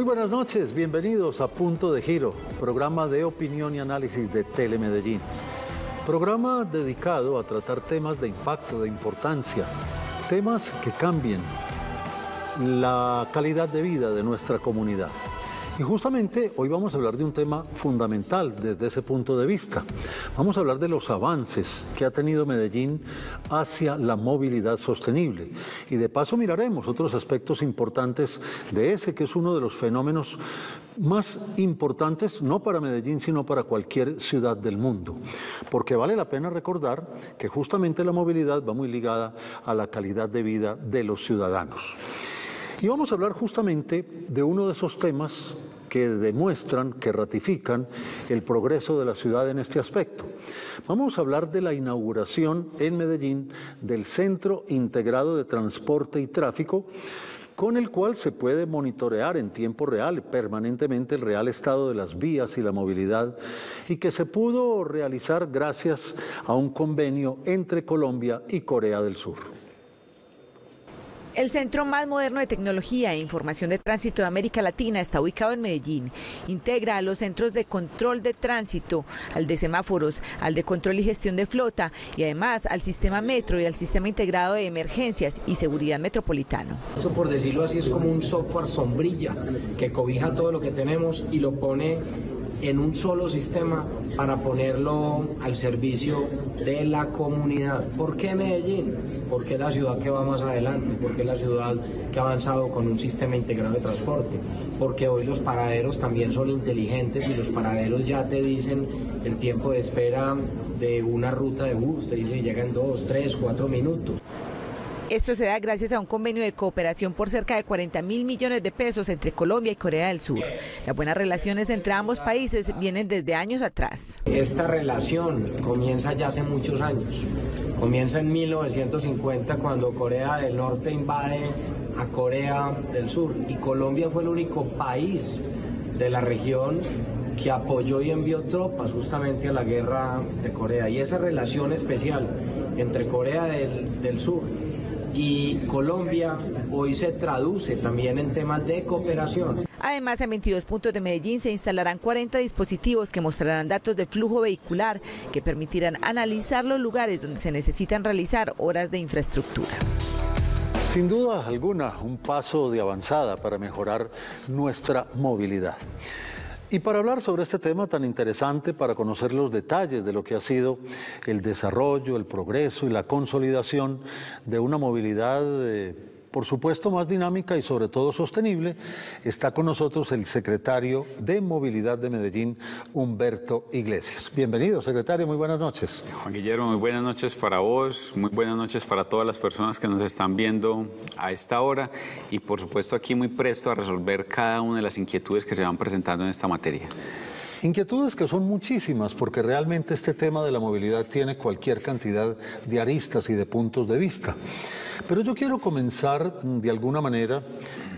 Muy buenas noches, bienvenidos a Punto de Giro, programa de opinión y análisis de Telemedellín. Programa dedicado a tratar temas de impacto, de importancia, temas que cambien la calidad de vida de nuestra comunidad. Y justamente hoy vamos a hablar de un tema fundamental desde ese punto de vista. Vamos a hablar de los avances que ha tenido Medellín hacia la movilidad sostenible. Y de paso miraremos otros aspectos importantes de ese que es uno de los fenómenos más importantes, no para Medellín, sino para cualquier ciudad del mundo. Porque vale la pena recordar que justamente la movilidad va muy ligada a la calidad de vida de los ciudadanos. Y vamos a hablar justamente de uno de esos temas que demuestran, que ratifican el progreso de la ciudad en este aspecto. Vamos a hablar de la inauguración en Medellín del Centro Integrado de Transporte y Tráfico, con el cual se puede monitorear en tiempo real permanentemente el real estado de las vías y la movilidad y que se pudo realizar gracias a un convenio entre Colombia y Corea del Sur. El centro más moderno de tecnología e información de tránsito de América Latina está ubicado en Medellín. Integra a los centros de control de tránsito, al de semáforos, al de control y gestión de flota y además al sistema metro y al sistema integrado de emergencias y seguridad metropolitano. Esto por decirlo así es como un software sombrilla que cobija todo lo que tenemos y lo pone en un solo sistema para ponerlo al servicio de la comunidad. ¿Por qué Medellín? Porque es la ciudad que va más adelante, porque es la ciudad que ha avanzado con un sistema integrado de transporte, porque hoy los paraderos también son inteligentes y los paraderos ya te dicen el tiempo de espera de una ruta de bus, te dicen llega en dos, tres, cuatro minutos. Esto se da gracias a un convenio de cooperación por cerca de 40 mil millones de pesos entre Colombia y Corea del Sur. Las buenas relaciones entre ambos países vienen desde años atrás. Esta relación comienza ya hace muchos años. Comienza en 1950 cuando Corea del Norte invade a Corea del Sur y Colombia fue el único país de la región que apoyó y envió tropas justamente a la guerra de Corea. Y esa relación especial entre Corea del, del Sur y Colombia hoy se traduce también en temas de cooperación. Además, en 22 puntos de Medellín se instalarán 40 dispositivos que mostrarán datos de flujo vehicular que permitirán analizar los lugares donde se necesitan realizar horas de infraestructura. Sin duda alguna, un paso de avanzada para mejorar nuestra movilidad. Y para hablar sobre este tema tan interesante, para conocer los detalles de lo que ha sido el desarrollo, el progreso y la consolidación de una movilidad eh, por supuesto más dinámica y sobre todo sostenible, está con nosotros el secretario de Movilidad de Medellín, Humberto Iglesias. Bienvenido, secretario, muy buenas noches. Juan Guillermo, muy buenas noches para vos, muy buenas noches para todas las personas que nos están viendo a esta hora y por supuesto aquí muy presto a resolver cada una de las inquietudes que se van presentando en esta materia. Inquietudes que son muchísimas porque realmente este tema de la movilidad tiene cualquier cantidad de aristas y de puntos de vista. Pero yo quiero comenzar mm, de alguna manera,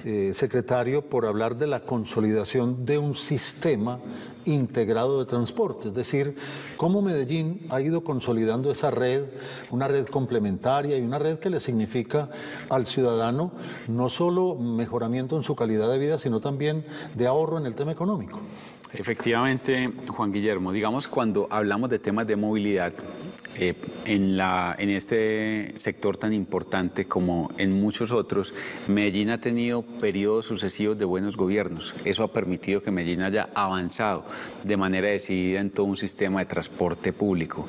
eh, secretario, por hablar de la consolidación de un sistema integrado de transporte, es decir, cómo Medellín ha ido consolidando esa red, una red complementaria y una red que le significa al ciudadano no solo mejoramiento en su calidad de vida, sino también de ahorro en el tema económico. Efectivamente, Juan Guillermo, digamos cuando hablamos de temas de movilidad, eh, en, la, en este sector tan importante como en muchos otros, Medellín ha tenido periodos sucesivos de buenos gobiernos. Eso ha permitido que Medellín haya avanzado de manera decidida en todo un sistema de transporte público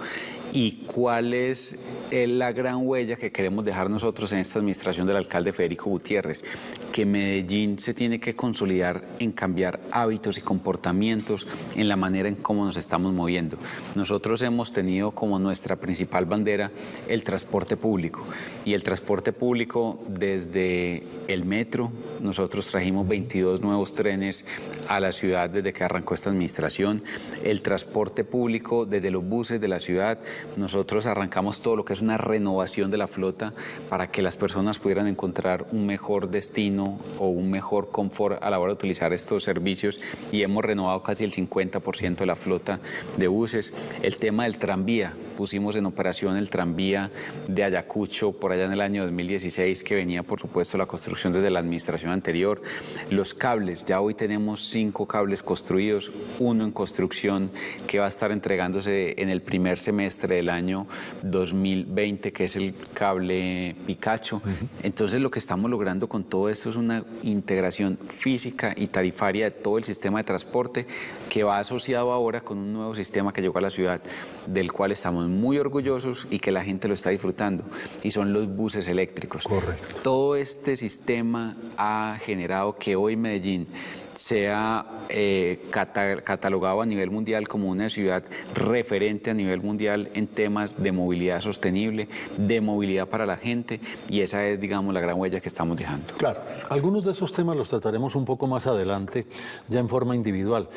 y cuál es la gran huella que queremos dejar nosotros en esta administración del alcalde Federico Gutiérrez, que Medellín se tiene que consolidar en cambiar hábitos y comportamientos en la manera en cómo nos estamos moviendo. Nosotros hemos tenido como nuestra principal bandera el transporte público y el transporte público desde el metro, nosotros trajimos 22 nuevos trenes a la ciudad desde que arrancó esta administración, el transporte público desde los buses de la ciudad, nosotros arrancamos todo lo que es una renovación de la flota para que las personas pudieran encontrar un mejor destino o un mejor confort a la hora de utilizar estos servicios y hemos renovado casi el 50% de la flota de buses. El tema del tranvía, pusimos en operación el tranvía de Ayacucho por allá en el año 2016 que venía por supuesto la construcción desde la administración anterior. Los cables, ya hoy tenemos cinco cables construidos, uno en construcción que va a estar entregándose en el primer semestre del año 2020, que es el cable Picacho. Entonces lo que estamos logrando con todo esto es una integración física y tarifaria de todo el sistema de transporte que va asociado ahora con un nuevo sistema que llegó a la ciudad, del cual estamos muy orgullosos y que la gente lo está disfrutando, y son los buses eléctricos. Correcto. Todo este sistema ha generado que hoy Medellín sea eh, catalogado a nivel mundial como una ciudad referente a nivel mundial en temas de movilidad sostenible, de movilidad para la gente, y esa es, digamos, la gran huella que estamos dejando. Claro, algunos de esos temas los trataremos un poco más adelante, ya en forma individual,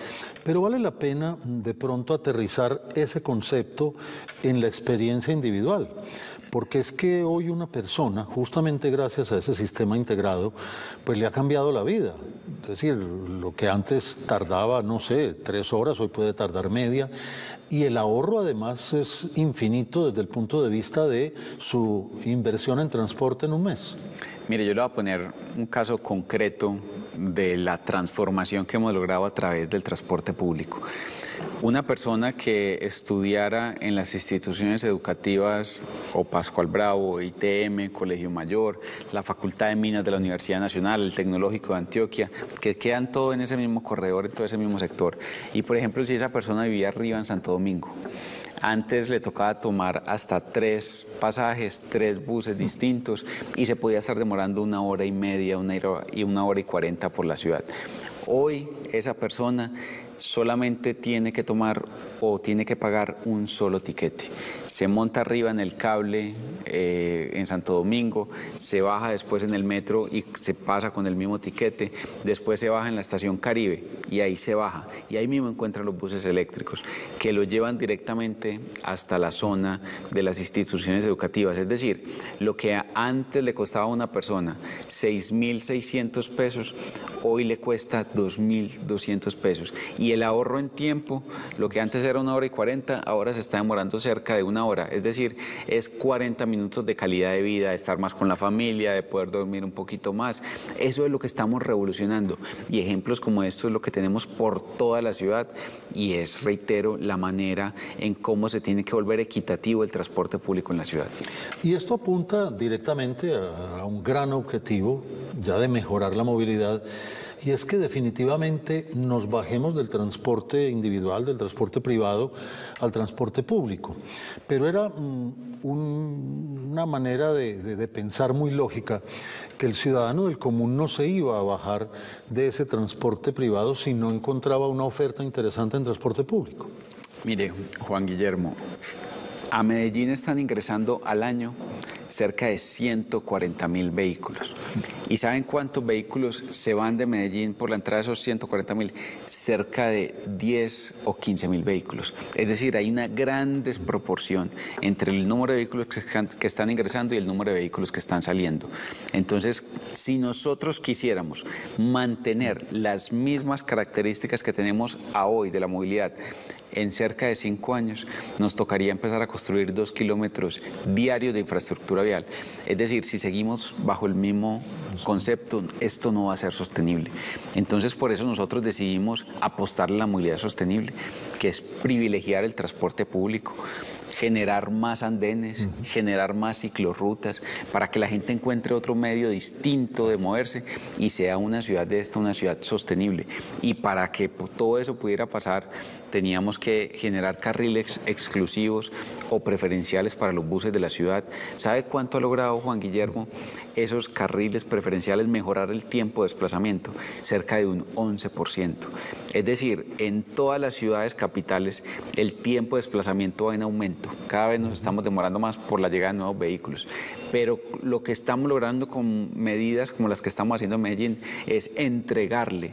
pero vale la pena de pronto aterrizar ese concepto en la experiencia individual. Porque es que hoy una persona, justamente gracias a ese sistema integrado, pues le ha cambiado la vida. Es decir, lo que antes tardaba, no sé, tres horas, hoy puede tardar media. Y el ahorro además es infinito desde el punto de vista de su inversión en transporte en un mes. Mire, yo le voy a poner un caso concreto de la transformación que hemos logrado a través del transporte público. Una persona que estudiara en las instituciones educativas o Pascual Bravo, ITM, Colegio Mayor, la Facultad de Minas de la Universidad Nacional, el Tecnológico de Antioquia, que quedan todo en ese mismo corredor, en todo ese mismo sector. Y por ejemplo, si esa persona vivía arriba en Santo Domingo, antes le tocaba tomar hasta tres pasajes, tres buses distintos y se podía estar demorando una hora y media una y una hora y cuarenta por la ciudad. Hoy esa persona solamente tiene que tomar o tiene que pagar un solo tiquete. Se monta arriba en el cable eh, en Santo Domingo, se baja después en el metro y se pasa con el mismo tiquete, después se baja en la estación Caribe y ahí se baja y ahí mismo encuentra los buses eléctricos que lo llevan directamente hasta la zona de las instituciones educativas. Es decir, lo que antes le costaba a una persona 6.600 pesos, hoy le cuesta 2.200 pesos. El ahorro en tiempo, lo que antes era una hora y 40, ahora se está demorando cerca de una hora. Es decir, es 40 minutos de calidad de vida, de estar más con la familia, de poder dormir un poquito más. Eso es lo que estamos revolucionando. Y ejemplos como estos es lo que tenemos por toda la ciudad y es, reitero, la manera en cómo se tiene que volver equitativo el transporte público en la ciudad. Y esto apunta directamente a un gran objetivo ya de mejorar la movilidad y es que definitivamente nos bajemos del transporte individual, del transporte privado, al transporte público. Pero era mm, una manera de, pensar muy lógica que el ciudadano del común no se iba a bajar de ese transporte privado si no encontraba una oferta interesante en transporte público. Mire, Juan Guillermo, a Medellín están ingresando al año cerca de 140 mil vehículos. ¿Y saben cuántos vehículos se van de Medellín por la entrada de esos 140 mil? Cerca de 10 o 15 mil vehículos. Es decir, hay una gran desproporción entre el número de vehículos que están ingresando y el número de vehículos que están saliendo. Entonces, si nosotros quisiéramos mantener las mismas características que tenemos a hoy de la movilidad, en cerca de cinco años nos tocaría empezar a construir dos kilómetros diarios de infraestructura vial. Es decir, si seguimos bajo el mismo concepto, esto no va a ser sostenible. Entonces, por eso nosotros decidimos apostar a la movilidad sostenible, que es privilegiar el transporte público generar más andenes, generar más ciclorrutas, para que la gente encuentre otro medio distinto de moverse y sea una ciudad de esta una ciudad sostenible. Y para que todo eso pudiera pasar, teníamos que generar carriles exclusivos o preferenciales para los buses de la ciudad. ¿Sabe cuánto ha logrado Juan Guillermo esos carriles preferenciales mejorar el tiempo de desplazamiento? Cerca de un 11%. Es decir, en todas las ciudades capitales el tiempo de desplazamiento va en aumento. Cada vez nos estamos demorando más por la llegada de nuevos vehículos. Pero lo que estamos logrando con medidas como las que estamos haciendo en Medellín es entregarle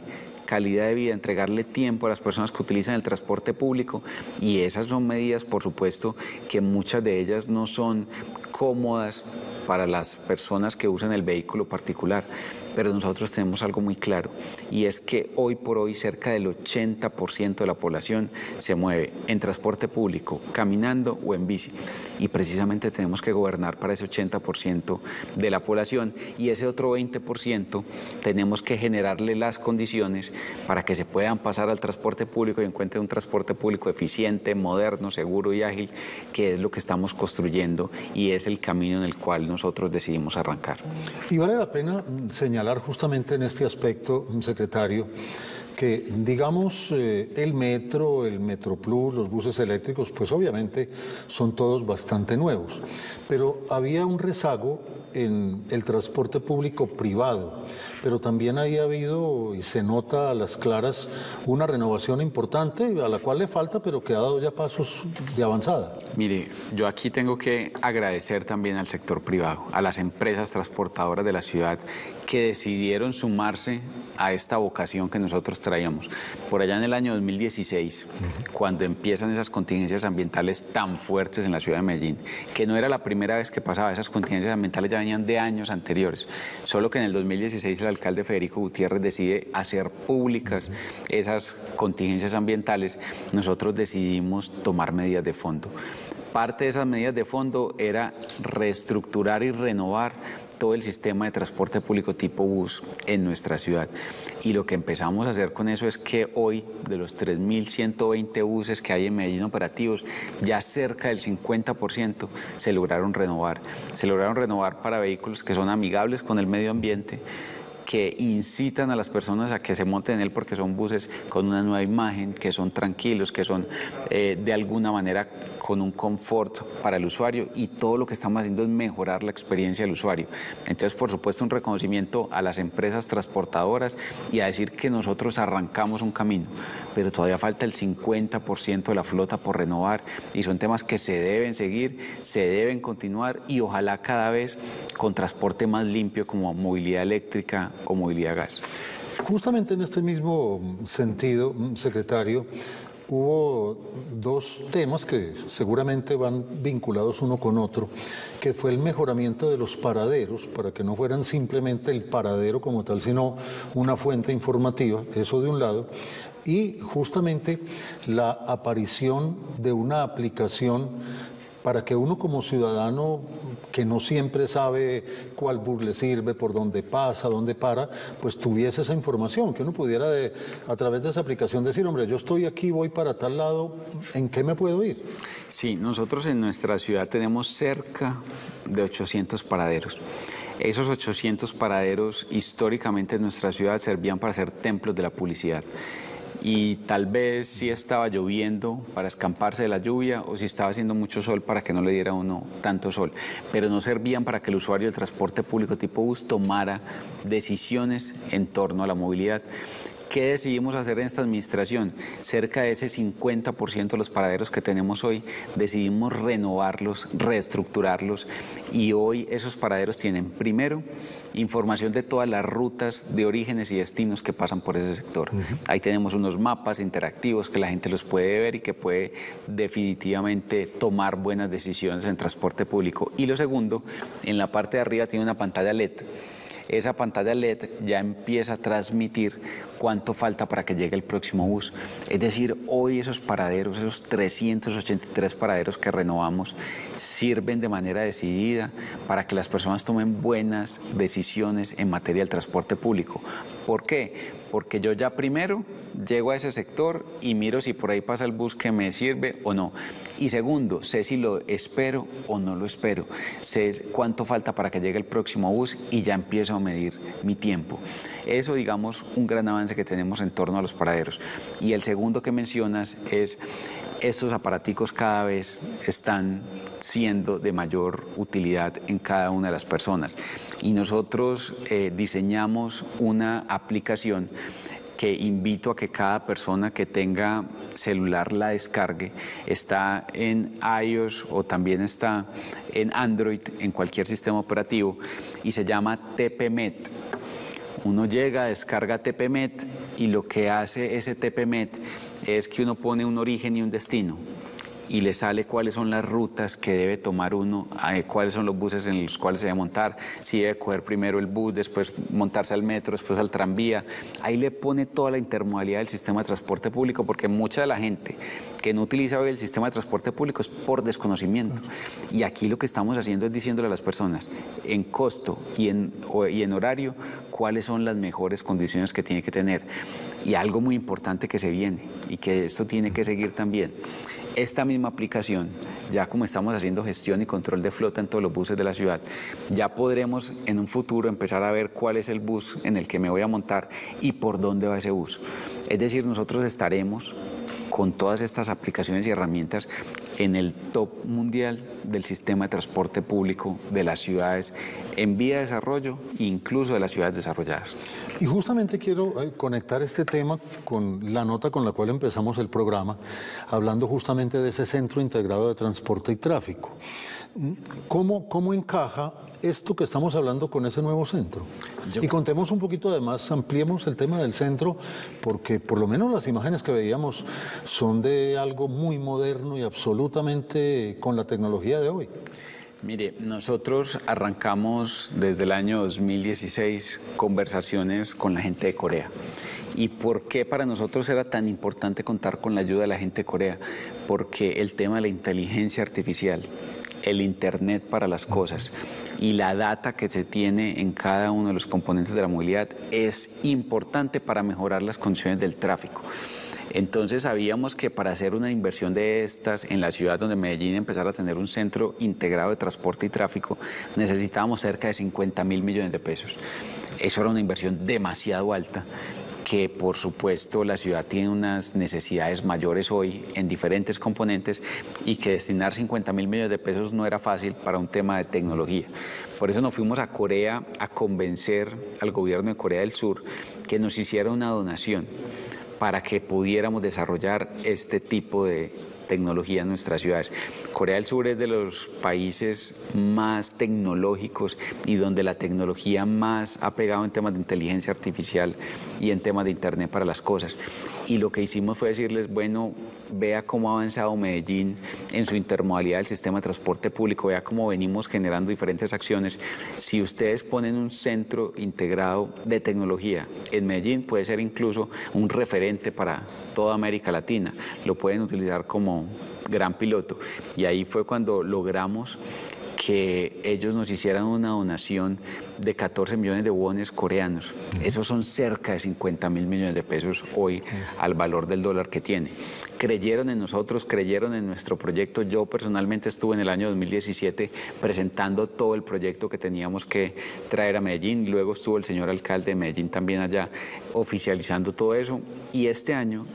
calidad de vida, entregarle tiempo a las personas que utilizan el transporte público. Y esas son medidas, por supuesto, que muchas de ellas no son cómodas para las personas que usan el vehículo particular pero nosotros tenemos algo muy claro y es que hoy por hoy cerca del 80% de la población se mueve en transporte público, caminando o en bici. Y precisamente tenemos que gobernar para ese 80% de la población y ese otro 20% tenemos que generarle las condiciones para que se puedan pasar al transporte público y encuentren un transporte público eficiente, moderno, seguro y ágil, que es lo que estamos construyendo y es el camino en el cual nosotros decidimos arrancar. Y vale la pena señalar justamente en este aspecto, secretario, que digamos eh, el metro, el Metro Plus, los buses eléctricos, pues obviamente son todos bastante nuevos, pero había un rezago en el transporte público privado, pero también ahí ha habido y se nota a las claras una renovación importante a la cual le falta, pero que ha dado ya pasos de avanzada. Mire, yo aquí tengo que agradecer también al sector privado, a las empresas transportadoras de la ciudad que decidieron sumarse a esta vocación que nosotros traíamos. Por allá en el año 2016, cuando empiezan esas contingencias ambientales tan fuertes en la ciudad de Medellín, que no era la primera vez que pasaba, esas contingencias ambientales ya venían de años anteriores, solo que en el 2016 el alcalde Federico Gutiérrez decide hacer públicas esas contingencias ambientales, nosotros decidimos tomar medidas de fondo. Parte de esas medidas de fondo era reestructurar y renovar todo el sistema de transporte público tipo bus en nuestra ciudad. Y lo que empezamos a hacer con eso es que hoy, de los 3.120 buses que hay en Medellín operativos, ya cerca del 50% se lograron renovar. Se lograron renovar para vehículos que son amigables con el medio ambiente, que incitan a las personas a que se monten en él porque son buses con una nueva imagen, que son tranquilos, que son eh, de alguna manera con un confort para el usuario y todo lo que estamos haciendo es mejorar la experiencia del usuario. Entonces, por supuesto, un reconocimiento a las empresas transportadoras y a decir que nosotros arrancamos un camino, pero todavía falta el 50% de la flota por renovar y son temas que se deben seguir, se deben continuar y ojalá cada vez con transporte más limpio como movilidad eléctrica, o movilidad. Justamente en este mismo sentido, secretario, hubo dos temas que seguramente van vinculados uno con otro, que fue el mejoramiento de los paraderos, para que no fueran simplemente el paradero como tal, sino una fuente informativa, eso de un lado, y justamente la aparición de una aplicación para que uno como ciudadano que no siempre sabe cuál bus le sirve, por dónde pasa, dónde para, pues tuviese esa información, que uno pudiera a través de esa aplicación decir, hombre, yo estoy aquí, voy para tal lado, ¿en qué me puedo ir? Sí, nosotros en nuestra ciudad tenemos cerca de 800 paraderos. Esos 800 paraderos históricamente en nuestra ciudad servían para ser templos de la publicidad y tal vez si estaba lloviendo para escamparse de la lluvia o si estaba haciendo mucho sol para que no le diera uno tanto sol, pero no servían para que el usuario del transporte público tipo bus tomara decisiones en torno a la movilidad. ¿Qué decidimos hacer en esta administración? Cerca de ese 50% de los paraderos que tenemos hoy, decidimos renovarlos, reestructurarlos y hoy esos paraderos tienen primero información de todas las rutas de orígenes y destinos que pasan por ese sector. Ahí tenemos unos mapas interactivos que la gente los puede ver y que puede definitivamente tomar buenas decisiones en transporte público. Y lo segundo, en la parte de arriba tiene una pantalla LED esa pantalla LED ya empieza a transmitir cuánto falta para que llegue el próximo bus. Es decir, hoy esos paraderos, esos 383 paraderos que renovamos, sirven de manera decidida para que las personas tomen buenas decisiones en materia del transporte público. ¿Por qué? Porque yo ya primero llego a ese sector y miro si por ahí pasa el bus que me sirve o no. Y segundo, sé si lo espero o no lo espero. Sé cuánto falta para que llegue el próximo bus y ya empiezo a medir mi tiempo. Eso, digamos, un gran avance que tenemos en torno a los paraderos. Y el segundo que mencionas es estos aparaticos cada vez están siendo de mayor utilidad en cada una de las personas. Y nosotros eh, diseñamos una aplicación que invito a que cada persona que tenga celular la descargue. Está en iOS o también está en Android, en cualquier sistema operativo, y se llama TPMet. Uno llega, descarga TPMet y lo que hace ese TPMet es que uno pone un origen y un destino y le sale cuáles son las rutas que debe tomar uno, eh, cuáles son los buses en los cuales se debe montar, si debe coger primero el bus, después montarse al metro, después al tranvía. Ahí le pone toda la intermodalidad del sistema de transporte público, porque mucha de la gente que no utiliza hoy el sistema de transporte público es por desconocimiento. Y aquí lo que estamos haciendo es diciéndole a las personas en costo y en, y en horario cuáles son las mejores condiciones que tiene que tener. Y algo muy importante que se viene y que esto tiene que seguir también esta misma aplicación, ya como estamos haciendo gestión y control de flota en todos los buses de la ciudad, ya podremos en un futuro empezar a ver cuál es el bus en el que me voy a montar y por dónde va ese bus. Es decir, nosotros estaremos con todas estas aplicaciones y herramientas en el top mundial del sistema de transporte público de las ciudades en vía de desarrollo e incluso de las ciudades desarrolladas. Y justamente quiero eh, conectar este tema con la nota con la cual empezamos el programa, hablando justamente de ese centro integrado de transporte y tráfico. ¿Cómo, cómo encaja esto que estamos hablando con ese nuevo centro? Y contemos un poquito además, ampliemos el tema del centro, porque por lo menos las imágenes que veíamos son de algo muy moderno y absolutamente con la tecnología de hoy. Mire, nosotros arrancamos desde el año 2016 conversaciones con la gente de Corea. ¿Y por qué para nosotros era tan importante contar con la ayuda de la gente de Corea? Porque el tema de la inteligencia artificial, el Internet para las cosas y la data que se tiene en cada uno de los componentes de la movilidad es importante para mejorar las condiciones del tráfico. Entonces sabíamos que para hacer una inversión de estas en la ciudad donde Medellín empezara a tener un centro integrado de transporte y tráfico, necesitábamos cerca de 50 mil millones de pesos. Eso era una inversión demasiado alta que por supuesto la ciudad tiene unas necesidades mayores hoy en diferentes componentes y que destinar 50 mil millones de pesos no era fácil para un tema de tecnología. Por eso nos fuimos a Corea a convencer al gobierno de Corea del Sur que nos hiciera una donación para que pudiéramos desarrollar este tipo de tecnología en nuestras ciudades. Corea del Sur es de los países más tecnológicos y donde la tecnología más ha pegado en temas de inteligencia artificial y en temas de Internet para las cosas. Y lo que hicimos fue decirles, bueno, vea cómo ha avanzado Medellín en su intermodalidad del sistema de transporte público, vea cómo venimos generando diferentes acciones. Si ustedes ponen un centro integrado de tecnología en Medellín, puede ser incluso un referente para toda América Latina. Lo pueden utilizar como gran piloto. Y ahí fue cuando logramos que ellos nos hicieran una donación de 14 millones de wones coreanos. Esos son cerca de 50 mil millones de pesos hoy al valor del dólar que tiene. Creyeron en nosotros, creyeron en nuestro proyecto. Yo personalmente estuve en el año 2017 presentando todo el proyecto que teníamos que traer a Medellín. Luego estuvo el señor alcalde de Medellín también allá oficializando todo eso. Y este año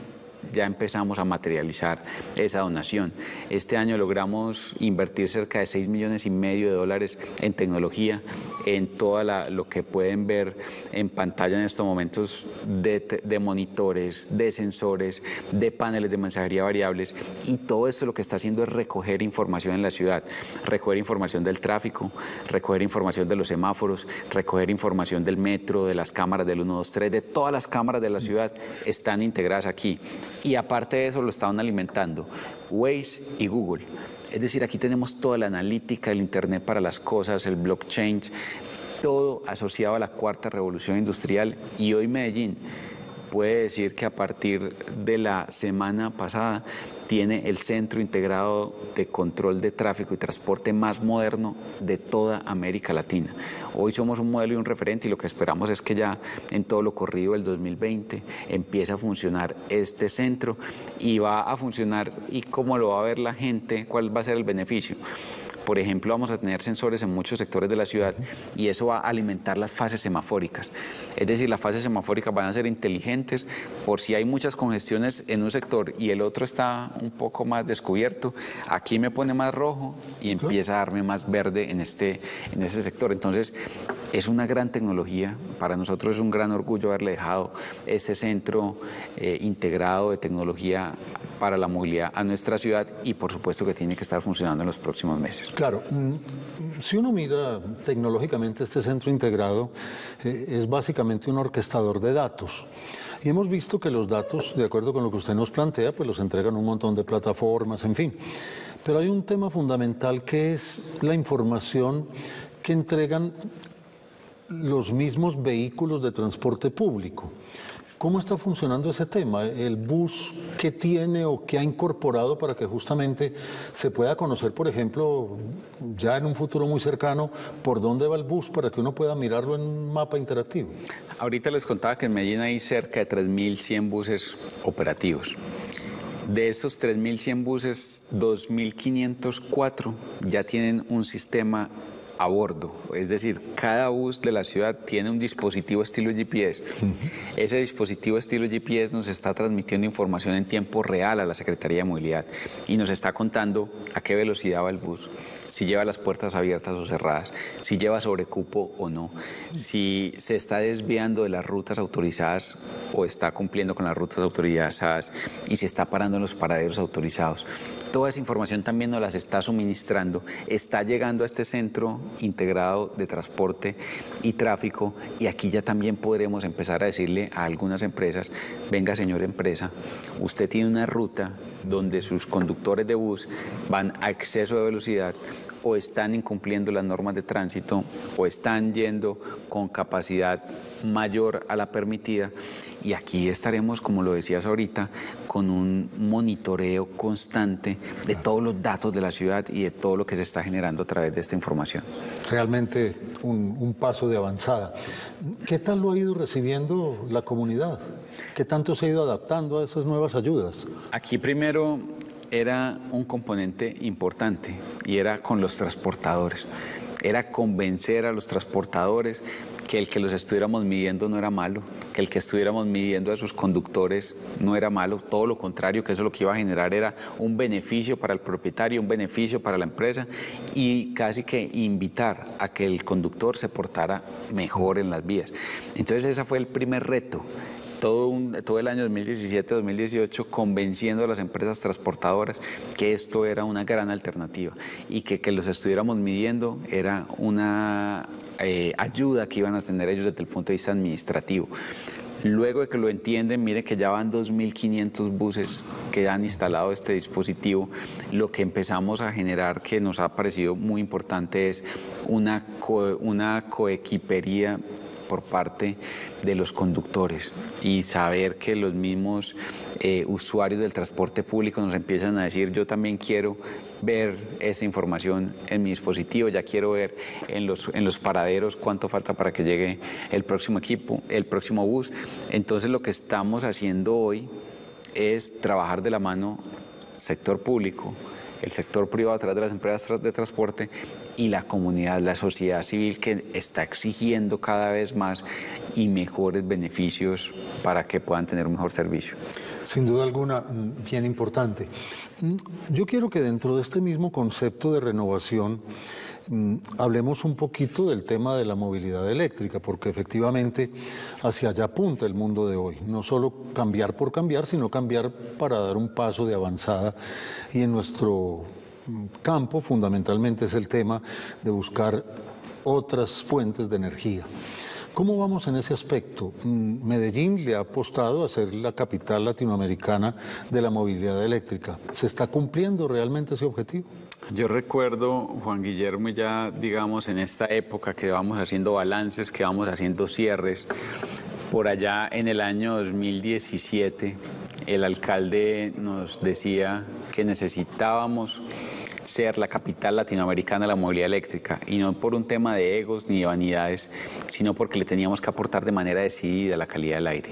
ya empezamos a materializar esa donación. Este año logramos invertir cerca de 6 millones y medio de dólares en tecnología, en todo lo que pueden ver en pantalla en estos momentos de, monitores, de sensores, de paneles de mensajería variables y todo esto lo que está haciendo es recoger información en la ciudad, recoger información del tráfico, recoger información de los semáforos, recoger información del metro, de las cámaras del 123, de todas las cámaras de la ciudad están integradas aquí y aparte de eso lo estaban alimentando Waze y Google. Es decir, aquí tenemos toda la analítica, el Internet para las cosas, el blockchain, todo asociado a la cuarta revolución industrial y hoy Medellín puede decir que a partir de la semana pasada tiene el centro integrado de control de tráfico y transporte más moderno de toda América Latina. Hoy somos un modelo y un referente y lo que esperamos es que ya en todo lo corrido del 2020 empiece a funcionar este centro y va a funcionar y cómo lo va a ver la gente, cuál va a ser el beneficio. Por ejemplo, vamos a tener sensores en muchos sectores de la ciudad y eso va a alimentar las fases semafóricas. Es decir, las fases semafóricas van a ser inteligentes por si hay muchas congestiones en un sector y el otro está un poco más descubierto. Aquí me pone más rojo y empieza a darme más verde en este, en este sector. Entonces, es una gran tecnología. Para nosotros es un gran orgullo haberle dejado este centro eh, integrado de tecnología para la movilidad a nuestra ciudad y por supuesto que tiene que estar funcionando en los próximos meses. Claro, mm, si uno mira tecnológicamente este centro integrado, eh, es básicamente un orquestador de datos. Y hemos visto que los datos, de acuerdo con lo que usted nos plantea, pues los entregan un montón de plataformas, en fin. Pero hay un tema fundamental que es la información que entregan los mismos vehículos de transporte público. ¿Cómo está funcionando ese tema? ¿El bus qué tiene o qué ha incorporado para que justamente se pueda conocer, por ejemplo, ya en un futuro muy cercano, por dónde va el bus para que uno pueda mirarlo en un mapa interactivo? Ahorita les contaba que en Medellín hay cerca de 3.100 buses operativos. De esos 3.100 buses, 2.504 ya tienen un sistema a bordo. Es decir, cada bus de la ciudad tiene un dispositivo estilo GPS. Ese dispositivo estilo GPS nos está transmitiendo información en tiempo real a la Secretaría de Movilidad y nos está contando a qué velocidad va el bus, si lleva las puertas abiertas o cerradas, si lleva sobrecupo o no, si se está desviando de las rutas autorizadas o está cumpliendo con las rutas autorizadas y si está parando en los paraderos autorizados. Toda esa información también nos las está suministrando, está llegando a este centro integrado de transporte y tráfico y aquí ya también podremos empezar a decirle a algunas empresas, venga señor empresa, usted tiene una ruta donde sus conductores de bus van a exceso de velocidad, o están incumpliendo las normas de tránsito o están yendo con capacidad mayor a la permitida y aquí estaremos, como lo decías ahorita, con un monitoreo constante de todos los datos de la ciudad y de todo lo que se está generando a través de esta información. Realmente un, un paso de avanzada. ¿Qué tal lo ha ido recibiendo la comunidad? ¿Qué tanto se ha ido adaptando a esas nuevas ayudas? Aquí primero era un componente importante y era con los transportadores. Era convencer a los transportadores que el que los estuviéramos midiendo no era malo, que el que estuviéramos midiendo a sus conductores no era malo, todo lo contrario, que eso lo que iba a generar era un beneficio para el propietario, un beneficio para la empresa y casi que invitar a que el conductor se portara mejor en las vías. Entonces ese fue el primer reto, todo, todo el año 2017-2018 convenciendo a las empresas transportadoras que esto era una gran alternativa y que que los estuviéramos midiendo era una eh, ayuda que iban a tener ellos desde el punto de vista administrativo. Luego de que lo entienden, mire que ya van 2.500 buses que han instalado este dispositivo. Lo que empezamos a generar, que nos ha parecido muy importante, es una, una coequipería por parte de los conductores y saber que los mismos eh, usuarios del transporte público nos empiezan a decir yo también quiero ver esa información en mi dispositivo, ya quiero ver en los, en los paraderos cuánto falta para que llegue el próximo equipo, el próximo bus. Entonces lo que estamos haciendo hoy es trabajar de la mano sector público, el sector privado a través de las empresas de transporte y la comunidad, la sociedad civil que está exigiendo cada vez más y mejores beneficios para que puedan tener un mejor servicio. Sin duda alguna, mm, bien importante. Mm, yo quiero que dentro de este mismo concepto de renovación hablemos un poquito del tema de la movilidad eléctrica, porque efectivamente hacia allá apunta el mundo de hoy. No solo cambiar por cambiar, sino cambiar para dar un paso de avanzada y en nuestro campo fundamentalmente es el tema de buscar otras fuentes de energía. ¿Cómo vamos en ese aspecto? Mm, Medellín le ha apostado a ser la capital latinoamericana de la movilidad eléctrica. ¿Se está cumpliendo realmente ese objetivo? Yo recuerdo, Juan Guillermo, ya digamos en esta época que vamos haciendo balances, que vamos haciendo cierres, por allá en el año 2017 el alcalde nos decía que necesitábamos ser la capital latinoamericana de la movilidad eléctrica y no por un tema de egos ni de vanidades, sino porque le teníamos que aportar de manera decidida la calidad del aire.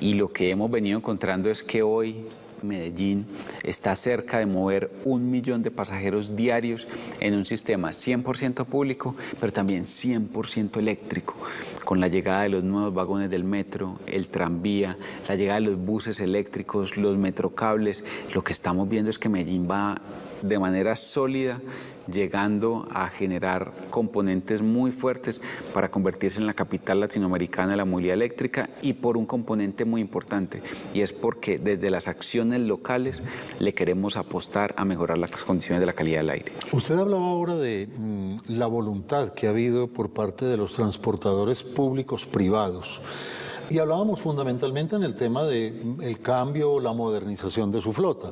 Y lo que hemos venido encontrando es que hoy Medellín está cerca de mover un millón de pasajeros diarios en un sistema 100% público, pero también 100% eléctrico, con la llegada de los nuevos vagones del metro, el tranvía, la llegada de los buses eléctricos, los metrocables. Lo que estamos viendo es que Medellín va de manera sólida, llegando a generar componentes muy fuertes para convertirse en la capital latinoamericana de la movilidad eléctrica y por un componente muy importante, y es porque desde las acciones locales le queremos apostar a mejorar las condiciones de la calidad del aire. Usted hablaba ahora de mm, la voluntad que ha habido por parte de los transportadores públicos privados. Y hablábamos fundamentalmente en el tema del el cambio o la modernización de su flota.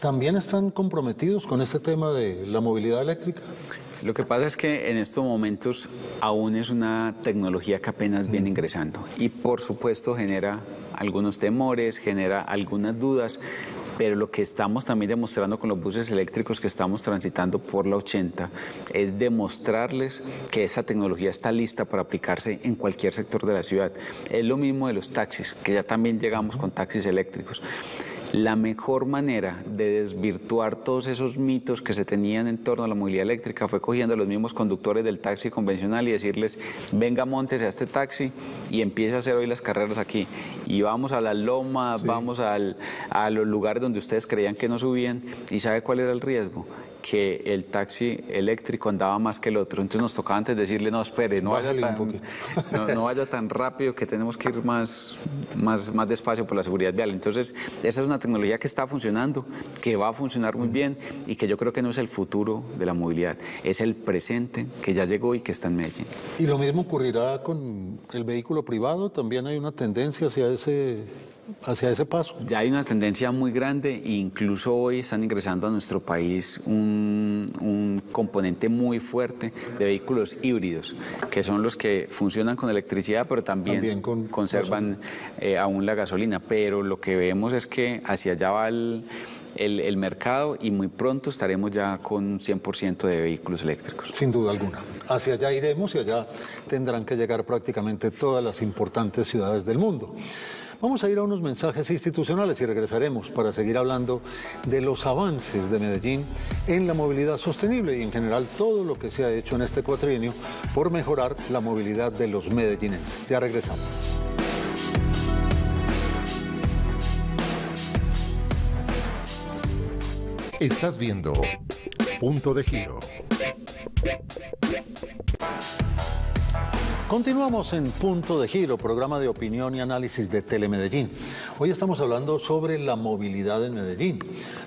¿También están comprometidos con este tema de la movilidad eléctrica? Lo que pasa es que en estos momentos aún es una tecnología que apenas viene ingresando y por supuesto genera algunos temores, genera algunas dudas, pero lo que estamos también demostrando con los buses eléctricos que estamos transitando por la 80 es demostrarles que esa tecnología está lista para aplicarse en cualquier sector de la ciudad. Es lo mismo de los taxis, que ya también llegamos con taxis eléctricos. La mejor manera de desvirtuar todos esos mitos que se tenían en torno a la movilidad eléctrica fue cogiendo a los mismos conductores del taxi convencional y decirles, venga, montese a este taxi y empiece a hacer hoy las carreras aquí. Y vamos a la loma, vamos a los lugares donde ustedes creían que no subían. ¿Y sabe cuál era el riesgo? Que el taxi eléctrico andaba más que el otro. Entonces nos tocaba antes decirle, no, espere, no vaya, tan, no, vaya tan rápido que tenemos que ir más, más, más despacio por la seguridad vial. Entonces, esa es una tecnología que está funcionando, que va a funcionar muy bien y que yo creo que no es el futuro de la movilidad, es el presente que ya llegó y que está en Medellín. ¿Y lo mismo ocurrirá con el vehículo privado? ¿También hay una tendencia hacia ese hacia ese paso. Ya hay una tendencia muy grande incluso hoy están ingresando a nuestro país un, un, componente muy fuerte de vehículos híbridos, que son los que funcionan con electricidad, pero también, conservan eh, aún la gasolina. Pero lo que vemos es que hacia allá va el, el, el mercado y muy pronto estaremos ya con 100% de vehículos eléctricos. Sin duda alguna. Hacia allá iremos y allá tendrán que llegar prácticamente todas las importantes ciudades del mundo. Vamos a ir a unos mensajes institucionales y regresaremos para seguir hablando de los avances de Medellín en la movilidad sostenible y en general todo lo que se ha hecho en este cuatrienio por mejorar la movilidad de los medellinenses. Ya regresamos. Estás viendo Punto de Giro. Continuamos en Punto de Giro, programa de opinión y análisis de Telemedellín. Hoy estamos hablando sobre la movilidad en Medellín,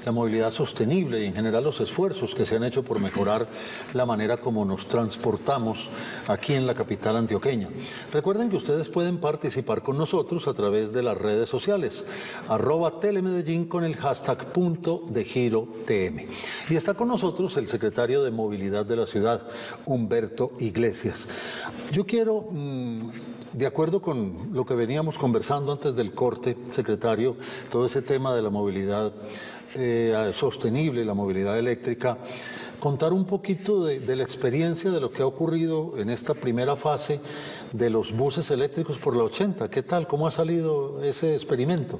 la movilidad sostenible y en general los esfuerzos que se han hecho por mejorar la manera como nos transportamos aquí en la capital antioqueña. Recuerden que ustedes pueden participar con nosotros a través de las redes sociales, arroba Telemedellín con el hashtag Punto de Giro TM. Y está con nosotros el secretario de Movilidad de la ciudad, Humberto Iglesias. Yo quiero Mm, de acuerdo con lo que veníamos conversando antes del corte, secretario, todo ese tema de la movilidad eh, sostenible, la movilidad eléctrica, contar un poquito de, la experiencia de lo que ha ocurrido en esta primera fase de los buses eléctricos por la 80. ¿Qué tal? ¿Cómo ha salido ese experimento?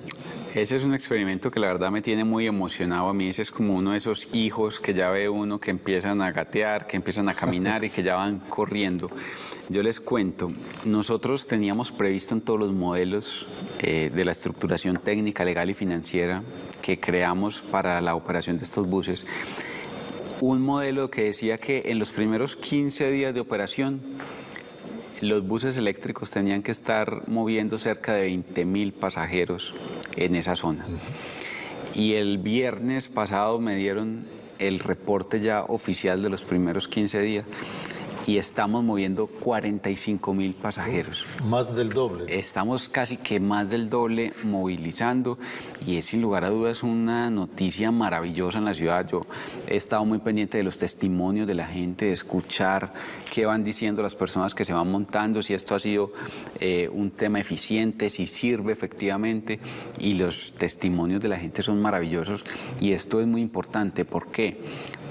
Ese es un experimento que la verdad me tiene muy emocionado a mí. Ese es como uno de esos hijos que ya ve uno que empiezan a gatear, que empiezan a caminar y que ya van corriendo. Yo les cuento, nosotros teníamos previsto en todos los modelos eh, de la estructuración técnica, legal y financiera que creamos para la operación de estos buses, un modelo que decía que en los primeros 15 días de operación los buses eléctricos tenían que estar moviendo cerca de 20 mil pasajeros en esa zona. Y el viernes pasado me dieron el reporte ya oficial de los primeros 15 días y estamos moviendo 45 mil pasajeros. Más del doble. Estamos casi que más del doble movilizando y es sin lugar a dudas una noticia maravillosa en la ciudad. Yo he estado muy pendiente de los testimonios de la gente, de escuchar qué van diciendo las personas que se van montando, si esto ha sido eh, un tema eficiente, si sirve efectivamente y los testimonios de la gente son maravillosos y esto es muy importante. ¿Por qué?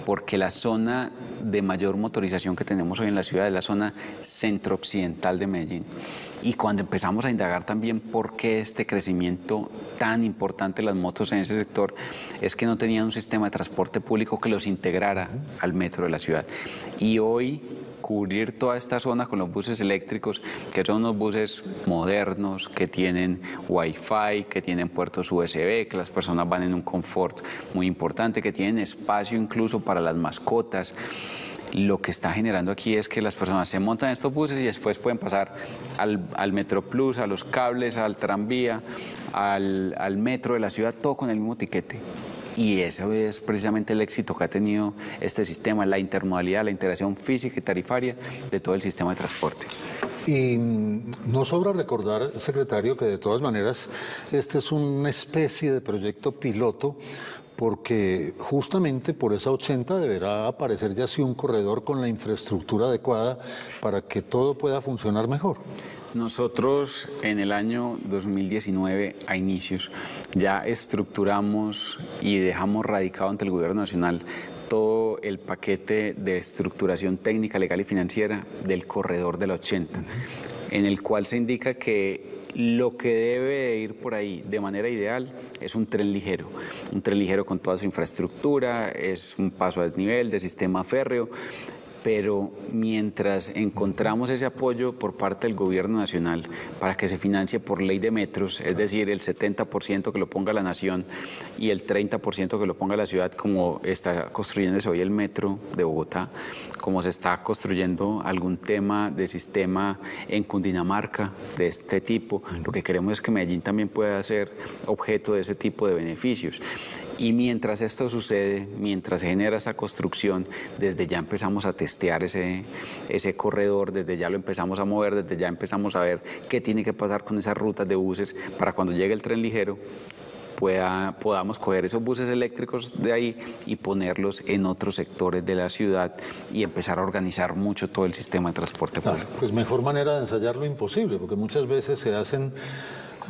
Porque la zona de mayor motorización que tenemos hoy en la ciudad es la zona centro-occidental de Medellín. Y cuando empezamos a indagar también por qué este crecimiento tan importante de las motos en ese sector, es que no tenían un sistema de transporte público que los integrara al metro de la ciudad. Y hoy cubrir toda esta zona con los buses eléctricos, que son unos buses modernos, que tienen wifi, que tienen puertos USB, que las personas van en un confort muy importante, que tienen espacio incluso para las mascotas lo que está generando aquí es que las personas se montan en estos buses y después pueden pasar al, Metro Plus, a los cables, al tranvía, al, al metro de la ciudad, todo con el mismo tiquete. Y eso es precisamente el éxito que ha tenido este sistema, la intermodalidad, la integración física y tarifaria de todo el sistema de transporte. Y mm, no sobra recordar, secretario, que de todas maneras este es una especie de proyecto piloto porque justamente por esa 80 deberá aparecer ya así un corredor con la infraestructura adecuada para que todo pueda funcionar mejor. Nosotros en el año 2019, a inicios, ya estructuramos y dejamos radicado ante el Gobierno Nacional todo el paquete de estructuración técnica, legal y financiera del corredor del 80, en el cual se indica que lo que debe ir por ahí de manera ideal es un tren ligero, un tren ligero con toda su infraestructura, es un paso a desnivel de sistema férreo, pero mientras encontramos ese apoyo por parte del gobierno nacional para que se financie por ley de metros, es decir, el 70% que lo ponga la nación y el 30% que lo ponga la ciudad, como está construyéndose hoy el metro de Bogotá, como se está construyendo algún tema de sistema en Cundinamarca de este tipo, lo que queremos es que Medellín también pueda ser objeto de ese tipo de beneficios. Y mientras esto sucede, mientras se genera esa construcción, desde ya empezamos a testear ese, ese corredor, desde ya lo empezamos a mover, desde ya empezamos a ver qué tiene que pasar con esas rutas de buses para cuando llegue el tren ligero pueda, podamos coger esos buses eléctricos de ahí y ponerlos en otros sectores de la ciudad y empezar a organizar mucho todo el sistema de transporte Claro, público. pues mejor manera de ensayar lo imposible, porque muchas veces se hacen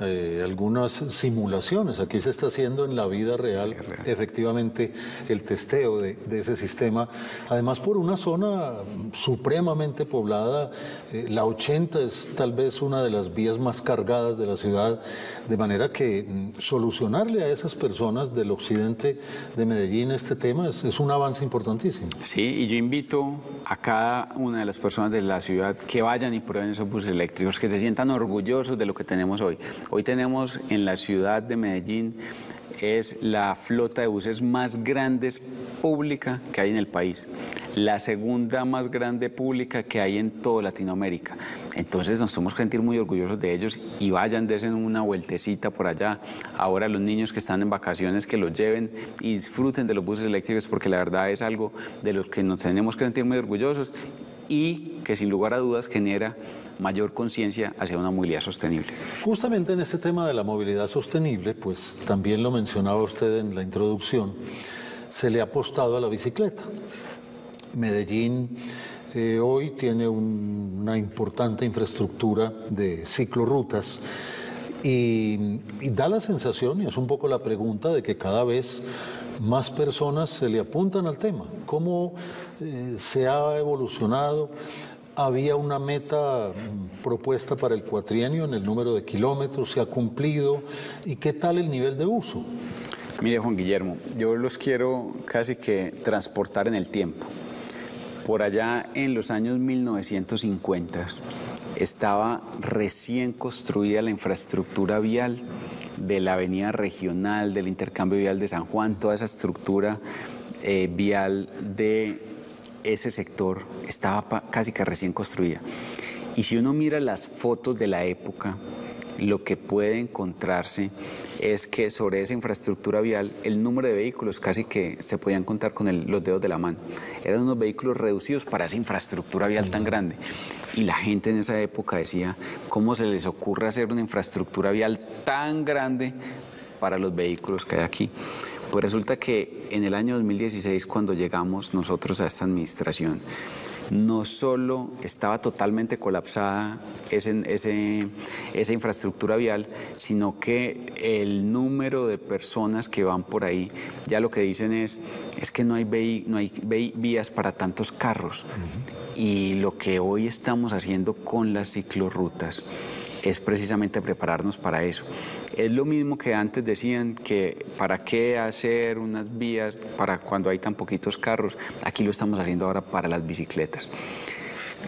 eh, algunas simulaciones. Aquí se está haciendo en la vida real, efectivamente, el testeo de, de ese sistema. Además, por una zona supremamente poblada, eh, la 80 es tal vez una de las vías más cargadas de la ciudad, de manera que mm, solucionarle a esas personas del occidente de Medellín este tema es, es un avance importantísimo. Sí, y yo invito a cada una de las personas de la ciudad que vayan y prueben esos buses eléctricos, que se sientan orgullosos de lo que tenemos hoy. Hoy tenemos en la ciudad de Medellín es la flota de buses más grandes pública que hay en el país, la segunda más grande pública que hay en toda Latinoamérica. Entonces nos que sentir muy orgullosos de ellos y vayan, desen una vueltecita por allá. Ahora los niños que están en vacaciones que los lleven y disfruten de los buses eléctricos porque la verdad es algo de los que nos tenemos que sentir muy orgullosos y que sin lugar a dudas genera mayor conciencia hacia una movilidad sostenible. Justamente en este tema de la movilidad sostenible, pues también lo mencionaba usted en la introducción, se le ha apostado a la bicicleta. Medellín eh, hoy tiene un- una importante infraestructura de ciclorrutas y, y da la sensación, y es un poco la pregunta, de que cada vez más personas se le apuntan al tema. ¿Cómo eh, se ha evolucionado? Había una meta mm, propuesta para el cuatrienio en el número de kilómetros, se ha cumplido. ¿Y qué tal el nivel de uso? Mire, Juan Guillermo, yo los quiero casi que transportar en el tiempo. Por allá en los años 1950 estaba recién construida la infraestructura vial de la avenida regional, del intercambio vial de San Juan, toda esa estructura eh, vial de ese sector estaba casi que recién construida. Y si uno mira las fotos de la época, lo que puede encontrarse es que sobre esa infraestructura vial el número de vehículos casi que se podían contar con el- los dedos de la mano. Eran unos vehículos reducidos para esa infraestructura vial tan grande. Y la gente en esa época decía, ¿cómo se les ocurre hacer una infraestructura vial tan grande para los vehículos que hay aquí? Pues resulta que en el año 2016, cuando llegamos nosotros a esta administración, no solo estaba totalmente colapsada ese- ese- esa infraestructura vial, sino que el número de personas que van por ahí, ya lo que dicen es, es que no hay, no hay vías para tantos carros. Y lo que hoy estamos haciendo con las ciclorrutas es precisamente prepararnos para eso. Es lo mismo que antes decían que para qué hacer unas vías para cuando hay tan poquitos carros. Aquí lo estamos haciendo ahora para las bicicletas.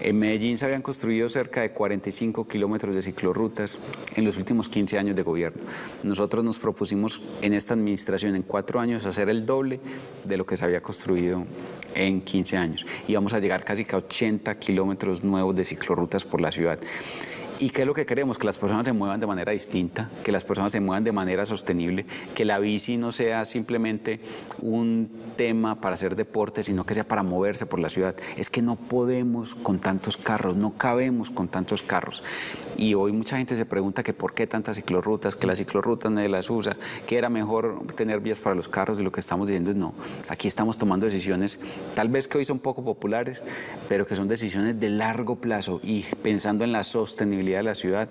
En Medellín se habían construido cerca de 45 kilómetros de ciclorrutas en los últimos 15 años de gobierno. Nosotros nos propusimos en esta administración en cuatro años hacer el doble de lo que se había construido en 15 años. Y vamos a llegar casi a 80 kilómetros nuevos de ciclorrutas por la ciudad. ¿Y qué es lo que queremos? Que las personas se muevan de manera distinta, que las personas se muevan de manera sostenible, que la bici no sea simplemente un tema para hacer deporte, sino que sea para moverse por la ciudad. Es que no podemos con tantos carros, no cabemos con tantos carros. Y hoy mucha gente se pregunta que por qué tantas ciclorrutas, que las ciclorrutas nadie las usa, que era mejor tener vías para los carros y lo que estamos diciendo es no. Aquí estamos tomando decisiones, tal vez que hoy son poco populares, pero que son decisiones de largo plazo y pensando en la sostenibilidad de la ciudad,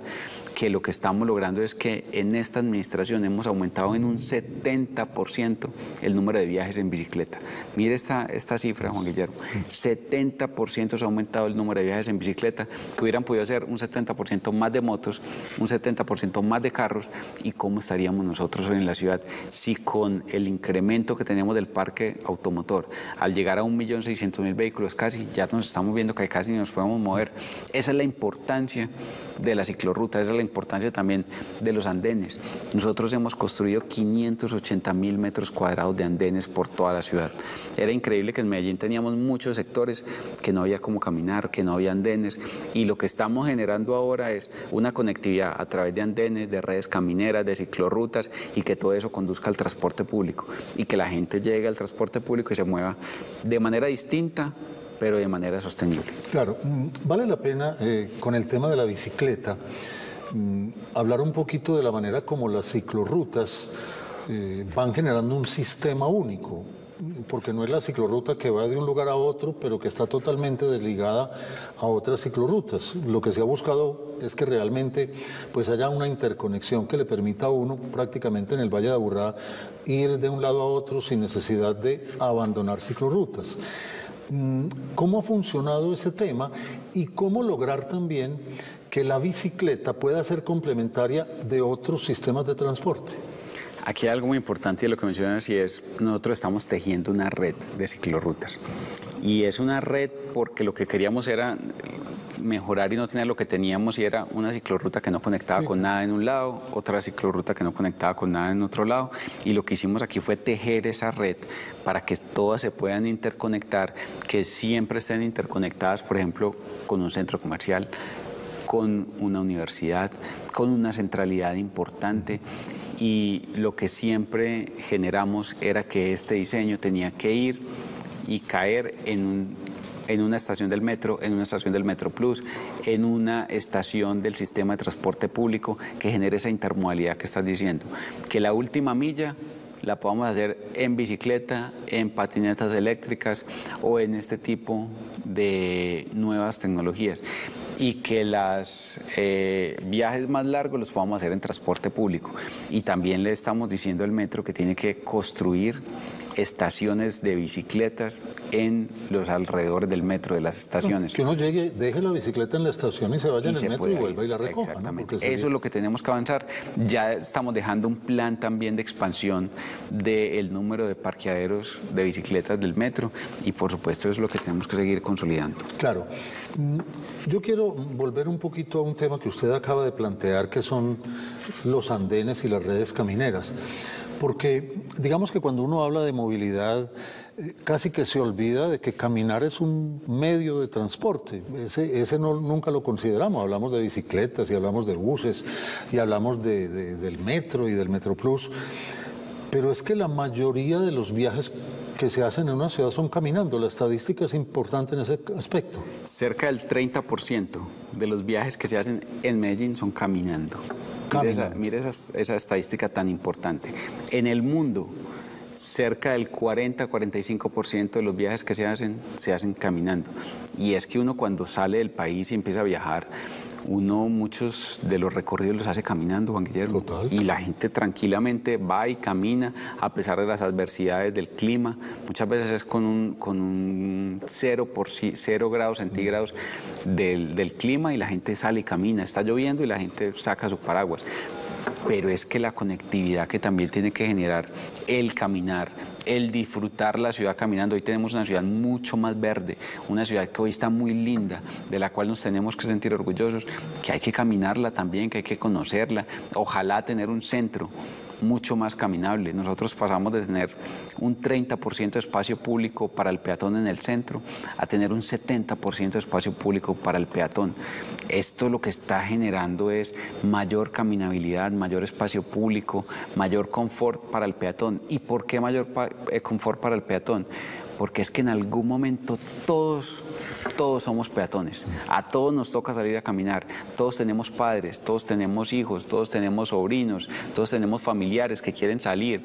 que lo que estamos logrando es que en esta administración hemos aumentado en un 70% el número de viajes en bicicleta. Mire esta, esta cifra, Juan Guillermo. 70% se ha aumentado el número de viajes en bicicleta, que hubieran podido ser un 70% más de motos, un 70% más de carros. ¿Y cómo estaríamos nosotros hoy en la ciudad si con el incremento que tenemos del parque automotor, al llegar a 1.600.000 vehículos casi, ya nos estamos viendo que casi nos podemos mover? Esa es la importancia de la ciclorruta, esa es la importancia también de los andenes. Nosotros hemos construido 580 mil metros cuadrados de andenes por toda la ciudad. Era increíble que en Medellín teníamos muchos sectores que no había cómo caminar, que no había andenes y lo que estamos generando ahora es una conectividad a través de andenes, de redes camineras, de ciclorrutas y que todo eso conduzca al transporte público y que la gente llegue al transporte público y se mueva de manera distinta pero de manera sostenible. Claro, mm, vale la pena eh, con el tema de la bicicleta hablar un poquito de la manera como las ciclorrutas eh, van generando un sistema único, porque no es la ciclorruta que va de un lugar a otro, pero que está totalmente desligada a otras ciclorrutas. Lo que se ha buscado es que realmente pues haya una interconexión que le permita a uno prácticamente en el Valle de Aburrá ir de un lado a otro sin necesidad de abandonar ciclorrutas. Mm, ¿Cómo ha funcionado ese tema y cómo lograr también que la bicicleta pueda ser complementaria de otros sistemas de transporte? Aquí hay algo muy importante de lo que mencionas y es, nosotros estamos tejiendo una red de ciclorrutas. Y es una red porque lo que queríamos era mejorar y no tener lo que teníamos y era una ciclorruta que no conectaba con nada en un lado, otra ciclorruta que no conectaba con nada en otro lado. Y lo que hicimos aquí fue tejer esa red para que todas se puedan interconectar, que siempre estén interconectadas, por ejemplo, con un centro comercial, con una universidad, con una centralidad importante y lo que siempre generamos era que este diseño tenía que ir y caer en un en una estación del metro, en una estación del Metro Plus, en una estación del sistema de transporte público que genere esa intermodalidad que estás diciendo. Que la última milla la podamos hacer en bicicleta, en patinetas eléctricas o en este tipo de nuevas tecnologías y que los eh, viajes más largos los podamos hacer en transporte público. Y también le estamos diciendo al metro que tiene que construir estaciones de bicicletas en los alrededores del metro, de las estaciones. que uno llegue, deje la bicicleta en la estación y se vaya en el metro y vuelva y la recoja. Exactamente. Eso es lo que tenemos que avanzar. Ya estamos dejando un plan también de expansión del número de parqueaderos de bicicletas del metro y por supuesto es lo que tenemos que seguir consolidando. Claro. Mm, yo quiero volver un poquito a un tema que usted acaba de plantear, que son los andenes y las redes camineras. Porque digamos que cuando uno habla de movilidad, eh, casi que se olvida de que caminar es un medio de transporte. Ese, no, nunca lo consideramos. Hablamos de bicicletas y hablamos de buses y hablamos del metro y del Metro Plus. Pero es que la mayoría de los viajes que se hacen en una ciudad son caminando. La estadística es importante en ese aspecto. Cerca del 30% de los viajes que se hacen en Medellín son caminando. Mire, esa, estadística tan importante. En el mundo, cerca del 40-45% de los viajes que se hacen se hacen caminando. Y es que uno cuando sale del país y empieza a viajar, uno muchos de los recorridos los hace caminando, Juan Guillermo. Y la gente tranquilamente va y camina a pesar de las adversidades del clima. Muchas veces es con un, con un por, cero grados centígrados del, del clima y la gente sale y camina. Está lloviendo y la gente saca su paraguas pero es que la conectividad que también tiene que generar el caminar, el disfrutar la ciudad caminando. Hoy tenemos una ciudad mucho más verde, una ciudad que hoy está muy linda, de la cual nos tenemos que sentir orgullosos, que hay que caminarla también, que hay que conocerla, ojalá tener un centro mucho más caminable. Nosotros pasamos de tener un 30% de espacio público para el peatón en el centro a tener un 70% de espacio público para el peatón. Esto lo que está generando es mayor caminabilidad, mayor espacio público, mayor confort para el peatón. ¿Y por qué mayor eh, confort para el peatón? Porque es que en algún momento todos, todos somos peatones, a todos nos toca salir a caminar, todos tenemos padres, todos tenemos hijos, todos tenemos sobrinos, todos tenemos familiares que quieren salir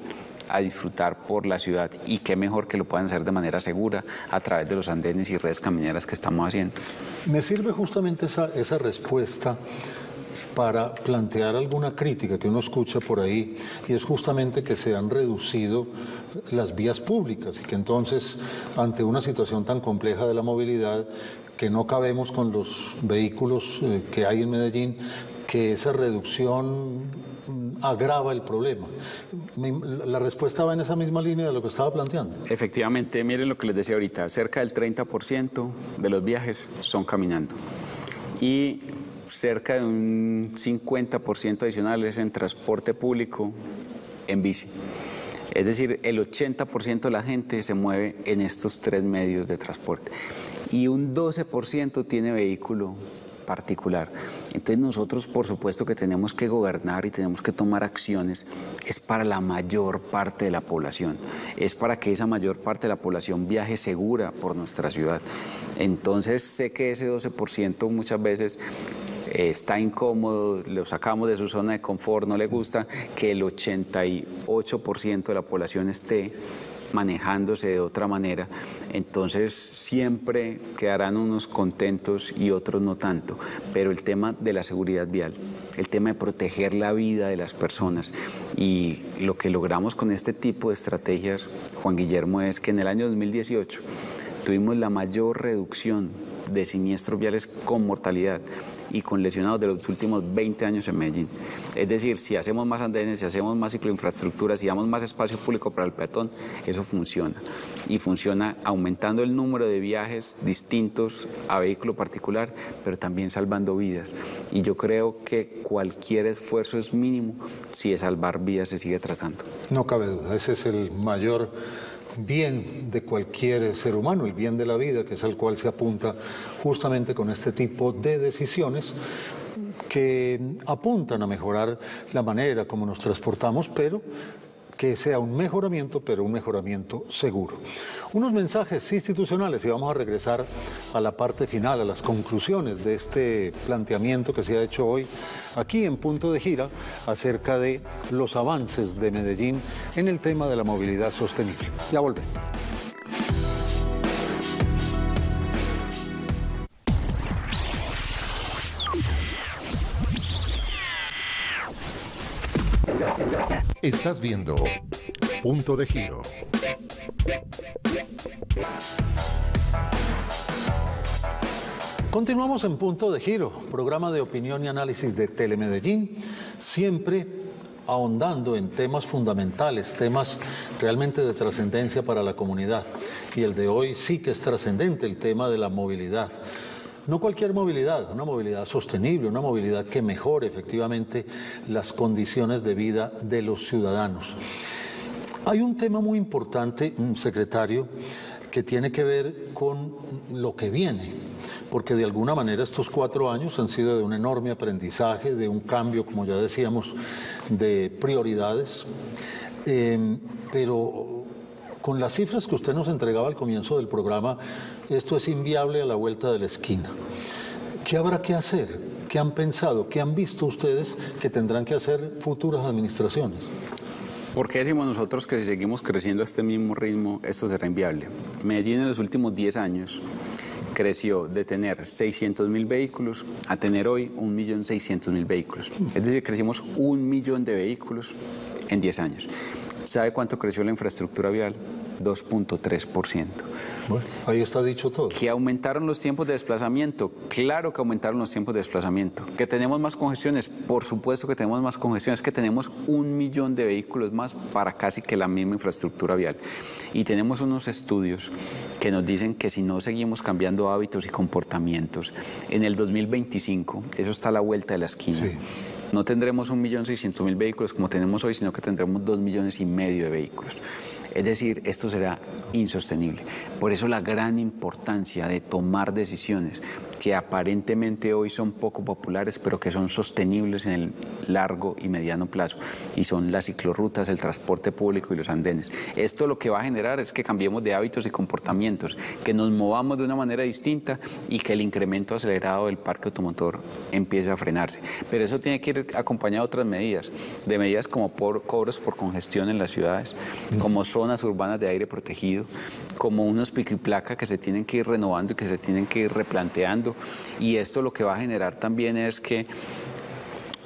a disfrutar por la ciudad. Y qué mejor que lo puedan hacer de manera segura a través de los andenes y redes camineras que estamos haciendo. Me sirve justamente esa, esa respuesta para plantear alguna crítica que uno escucha por ahí y es justamente que se han reducido las vías públicas y que entonces ante una situación tan compleja de la movilidad que no cabemos con los vehículos eh, que hay en Medellín, que esa reducción mm, agrava el problema. La respuesta va en esa misma línea de lo que estaba planteando. Efectivamente, miren lo que les decía ahorita, cerca del 30% de los viajes son caminando. Y cerca de un 50% adicional es en transporte público, en bici. Es decir, el 80% de la gente se mueve en estos tres medios de transporte y un 12% tiene vehículo particular. Entonces nosotros por supuesto que tenemos que gobernar y tenemos que tomar acciones, es para la mayor parte de la población, es para que esa mayor parte de la población viaje segura por nuestra ciudad. Entonces sé que ese 12% muchas veces está incómodo, lo sacamos de su zona de confort, no le gusta, que el 88% de la población esté manejándose de otra manera, entonces siempre quedarán unos contentos y otros no tanto. Pero el tema de la seguridad vial, el tema de proteger la vida de las personas y lo que logramos con este tipo de estrategias, Juan Guillermo, es que en el año 2018 tuvimos la mayor reducción de siniestros viales con mortalidad y con lesionados de los últimos 20 años en Medellín. Es decir, si hacemos más andenes, si hacemos más cicloinfraestructuras, si damos más espacio público para el peatón, eso funciona. Y funciona aumentando el número de viajes distintos a vehículo particular, pero también salvando vidas. Y yo creo que cualquier esfuerzo es mínimo si de salvar vidas se sigue tratando. No cabe duda, ese es el mayor bien de cualquier ser humano, el bien de la vida, que es al cual se apunta justamente con este tipo de decisiones que apuntan a mejorar la manera como nos transportamos, pero que sea un mejoramiento, pero un mejoramiento seguro. Unos mensajes institucionales y vamos a regresar a la parte final, a las conclusiones de este planteamiento que se ha hecho hoy aquí en Punto de Gira acerca de los avances de Medellín en el tema de la movilidad sostenible. Ya volvemos. Estás viendo Punto de Giro. Continuamos en Punto de Giro, programa de opinión y análisis de Telemedellín, siempre ahondando en temas fundamentales, temas realmente de trascendencia para la comunidad. Y el de hoy sí que es trascendente, el tema de la movilidad. No cualquier movilidad, una movilidad sostenible, una movilidad que mejore efectivamente las condiciones de vida de los ciudadanos. Hay un tema muy importante, mm, secretario, que tiene que ver con lo que viene, porque de alguna manera estos cuatro años han sido de un enorme aprendizaje, de un cambio, como ya decíamos, de prioridades, em, pero con las cifras que usted nos entregaba al comienzo del programa, esto es inviable a la vuelta de la esquina. ¿Qué habrá que hacer? ¿Qué han pensado? ¿Qué han visto ustedes que tendrán que hacer futuras administraciones? ¿Por qué decimos nosotros que si seguimos creciendo a este mismo ritmo, esto será inviable? Medellín en los últimos 10 años creció de tener 600 mil vehículos a tener hoy 1.600.000 vehículos. Es decir, crecimos un millón de vehículos en 10 años. ¿Sabe cuánto creció la infraestructura vial? 2.3%. Bueno, ahí está dicho todo. Que aumentaron los tiempos de desplazamiento, claro que aumentaron los tiempos de desplazamiento. Que tenemos más congestiones, por supuesto que tenemos más congestiones, que tenemos un millón de vehículos más para casi que la misma infraestructura vial. Y tenemos unos estudios que nos dicen que si no seguimos cambiando hábitos y comportamientos, en el 2025, eso está a la vuelta de la esquina. Sí. No tendremos un millón seiscientos mil vehículos como tenemos hoy, sino que tendremos dos millones y medio de vehículos. Es decir, esto será insostenible. Por eso la gran importancia de tomar decisiones que aparentemente hoy son poco populares, pero que son sostenibles en el largo y mediano plazo, y son las ciclorrutas, el transporte público y los andenes. Esto lo que va a generar es que cambiemos de hábitos y comportamientos, que nos movamos de una manera distinta y que el incremento acelerado del parque automotor empiece a frenarse. Pero eso tiene que ir acompañado de otras medidas, de medidas como por cobros por congestión en las ciudades, como zonas urbanas de aire protegido, como unos pico y placa que se tienen que ir renovando y que se tienen que ir replanteando. Y esto lo que va a generar también es que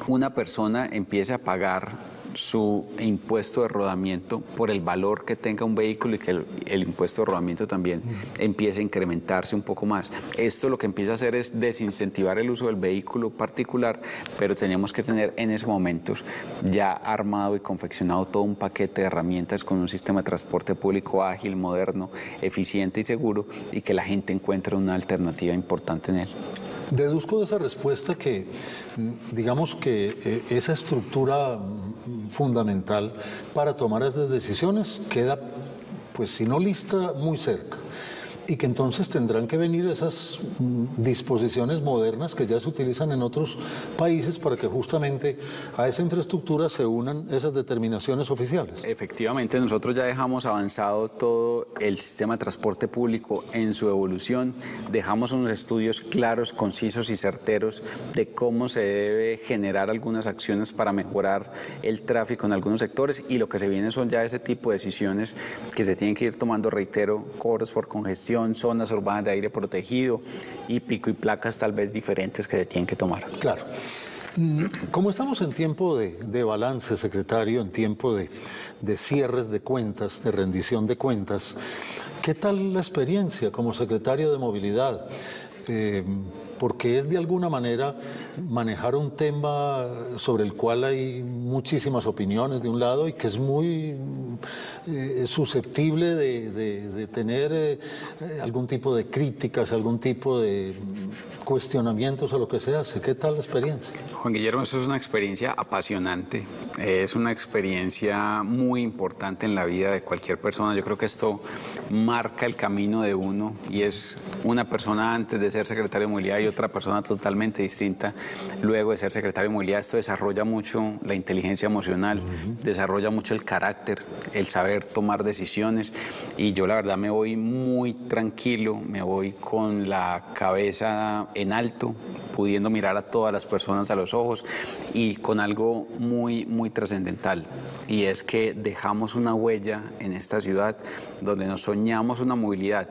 una persona empiece a pagar su impuesto de rodamiento por el valor que tenga un vehículo y que el, el, impuesto de rodamiento también empiece a incrementarse un poco más. Esto lo que empieza a hacer es desincentivar el uso del vehículo particular, pero tenemos que tener en esos momentos ya armado y confeccionado todo un paquete de herramientas con un sistema de transporte público ágil, moderno, eficiente y seguro y que la gente encuentre una alternativa importante en él. Deduzco de esa respuesta que, digamos que eh, esa estructura fundamental para tomar esas decisiones queda, pues si no lista, muy cerca y que entonces tendrán que venir esas disposiciones modernas que ya se utilizan en otros países para que justamente a esa infraestructura se unan esas determinaciones oficiales. Efectivamente, nosotros ya dejamos avanzado todo el sistema de transporte público en su evolución, dejamos unos estudios claros, concisos y certeros de cómo se debe generar algunas acciones para mejorar el tráfico en algunos sectores y lo que se viene son ya ese tipo de decisiones que se tienen que ir tomando, reitero, cobros por congestión, zonas urbanas de aire protegido y pico y placas tal vez diferentes que se tienen que tomar. Claro. Como estamos en tiempo de, balance, secretario, en tiempo de, de, cierres de cuentas, de rendición de cuentas, ¿qué tal la experiencia como secretario de movilidad? Eh, porque es de alguna manera manejar un tema sobre el cual hay muchísimas opiniones de un lado y que es muy eh, susceptible de, tener eh, algún tipo de críticas, algún tipo de cuestionamientos o lo que sea. ¿Qué tal la experiencia? Juan Guillermo, eso es una experiencia apasionante, es una experiencia muy importante en la vida de cualquier persona. Yo creo que esto marca el camino de uno y es una persona antes de ser secretario de movilidad y otra persona totalmente distinta luego de ser secretario de movilidad. Esto desarrolla mucho la inteligencia emocional, uh -huh. desarrolla mucho el carácter, el saber tomar decisiones y yo la verdad me voy muy tranquilo, me voy con la cabeza en alto, pudiendo mirar a todas las personas a los ojos y con algo muy, muy trascendental. Y es que dejamos una huella en esta ciudad donde nos soñamos una movilidad,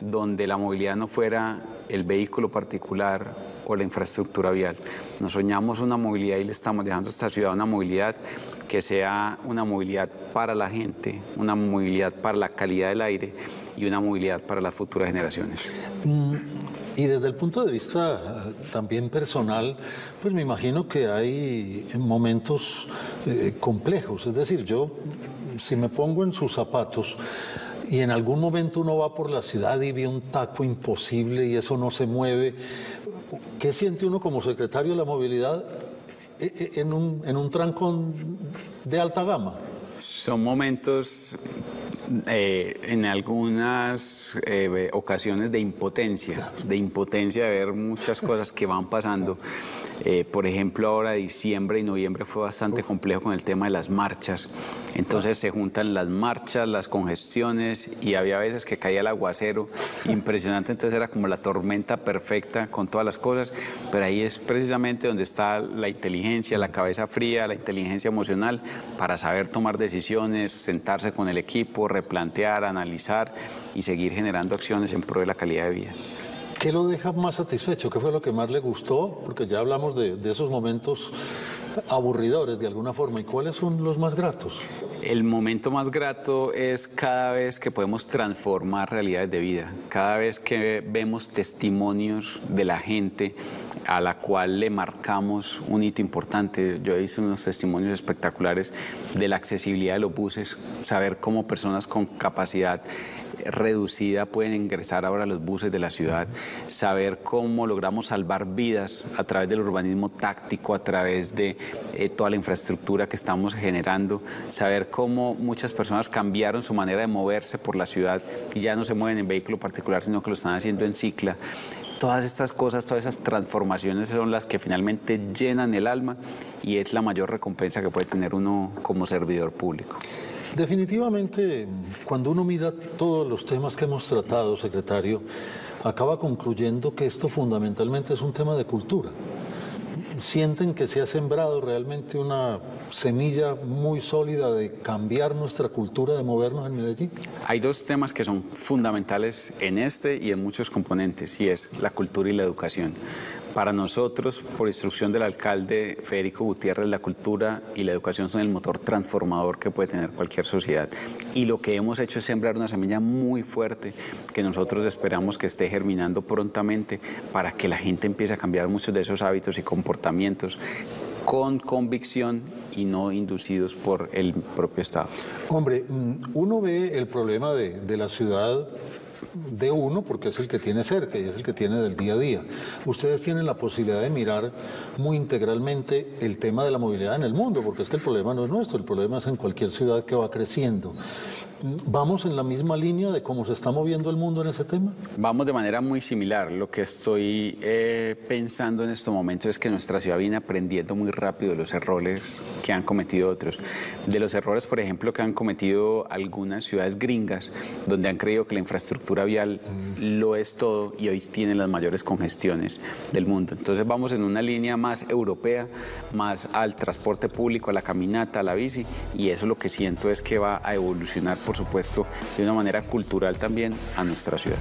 donde la movilidad no fuera el vehículo particular o la infraestructura vial. Nos soñamos una movilidad y le estamos dejando a esta ciudad una movilidad que sea una movilidad para la gente, una movilidad para la calidad del aire y una movilidad para las futuras generaciones. Mm. Y desde el punto de vista también personal, pues me imagino que hay momentos eh, complejos. Es decir, yo, si me pongo en sus zapatos y en algún momento uno va por la ciudad y ve un taco imposible y eso no se mueve, ¿qué siente uno como secretario de la movilidad en un, en un trancón de alta gama? Son momentos eh, en algunas eh, ocasiones de impotencia, de impotencia de ver muchas cosas que van pasando. Eh, por ejemplo, ahora diciembre y noviembre fue bastante complejo con el tema de las marchas. Entonces se juntan las marchas, las congestiones y había veces que caía el aguacero impresionante. Entonces era como la tormenta perfecta con todas las cosas. Pero ahí es precisamente donde está la inteligencia, la cabeza fría, la inteligencia emocional para saber tomar decisiones, sentarse con el equipo, replantear, analizar y seguir generando acciones en pro de la calidad de vida. ¿Qué lo deja más satisfecho? ¿Qué fue lo que más le gustó? Porque ya hablamos de, esos momentos aburridores de alguna forma y cuáles son los más gratos? El momento más grato es cada vez que podemos transformar realidades de vida, cada vez que vemos testimonios de la gente a la cual le marcamos un hito importante. Yo he visto unos testimonios espectaculares de la accesibilidad de los buses, saber cómo personas con capacidad reducida pueden ingresar ahora los buses de la ciudad, saber cómo logramos salvar vidas a través del urbanismo táctico, a través de eh, toda la infraestructura que estamos generando, saber cómo muchas personas cambiaron su manera de moverse por la ciudad y ya no se mueven en vehículo particular, sino que lo están haciendo en cicla todas estas cosas, todas esas transformaciones son las que finalmente llenan el alma y es la mayor recompensa que puede tener uno como servidor público. Definitivamente, cuando uno mira todos los temas que hemos tratado, secretario, acaba concluyendo que esto fundamentalmente es un tema de cultura sienten que se ha sembrado realmente una semilla muy sólida de cambiar nuestra cultura de movernos en Medellín? Hay dos temas que son fundamentales en este y en muchos componentes, y es la cultura y la educación. Para nosotros, por instrucción del alcalde Federico Gutiérrez, la cultura y la educación son el motor transformador que puede tener cualquier sociedad. Y lo que hemos hecho es sembrar una semilla muy fuerte que nosotros esperamos que esté germinando prontamente para que la gente empiece a cambiar muchos de esos hábitos y comportamientos con convicción y no inducidos por el propio Estado. Hombre, mm, uno ve el problema de, de la ciudad de uno porque es el que tiene cerca y es el que tiene del día a día. Ustedes tienen la posibilidad de mirar muy integralmente el tema de la movilidad en el mundo, porque es que el problema no es nuestro, el problema es en cualquier ciudad que va creciendo. ¿Vamos en la misma línea de cómo se está moviendo el mundo en ese tema? Vamos de manera muy similar. Lo que estoy eh, pensando en este momento es que nuestra ciudad viene aprendiendo muy rápido de los errores que han cometido otros. De los errores, por ejemplo, que han cometido algunas ciudades gringas, donde han creído que la infraestructura vial lo es todo y hoy tienen las mayores congestiones del mundo. Entonces vamos en una línea más europea, más al transporte público, a la caminata, a la bici, y eso lo que siento es que va a evolucionar por supuesto, de una manera cultural también a nuestra ciudad.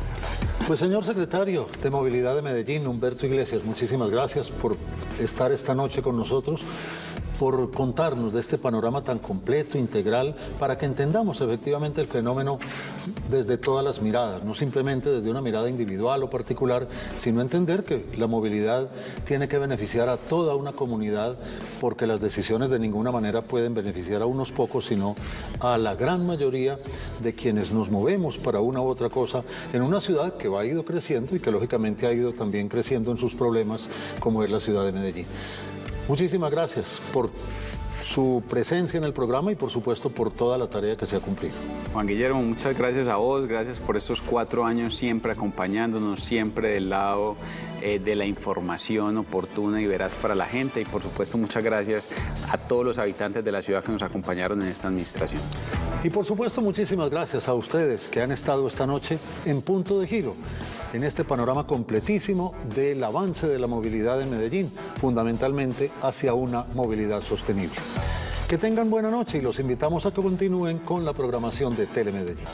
Pues señor secretario de Movilidad de Medellín, Humberto Iglesias, muchísimas gracias por estar esta noche con nosotros por contarnos de este panorama tan completo, integral, para que entendamos efectivamente el fenómeno desde todas las miradas, no simplemente desde una mirada individual o particular, sino entender que la movilidad tiene que beneficiar a toda una comunidad, porque las decisiones de ninguna manera pueden beneficiar a unos pocos, sino a la gran mayoría de quienes nos movemos para una u otra cosa en una ciudad que va ido creciendo y que lógicamente ha ido también creciendo en sus problemas, como es la ciudad de Medellín. Muchísimas gracias por su presencia en el programa y por supuesto por toda la tarea que se ha cumplido. Juan Guillermo, muchas gracias a vos, gracias por estos cuatro años siempre acompañándonos, siempre del lado eh, de la información oportuna y veraz para la gente y por supuesto muchas gracias a todos los habitantes de la ciudad que nos acompañaron en esta administración. Y por supuesto muchísimas gracias a ustedes que han estado esta noche en punto de giro en este panorama completísimo del avance de la movilidad en Medellín, fundamentalmente hacia una movilidad sostenible. Que tengan buena noche y los invitamos a que continúen con la programación de Telemedellín.